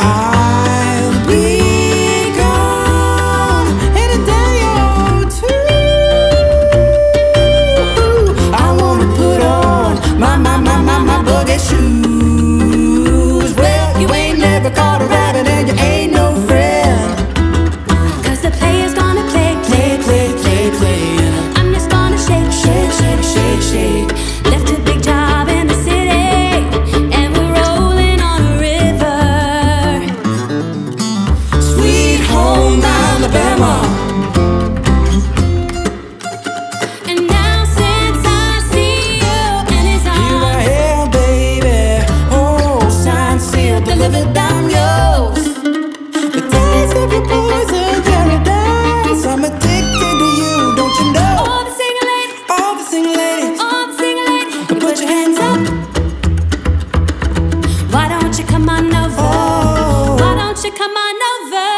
I my novel.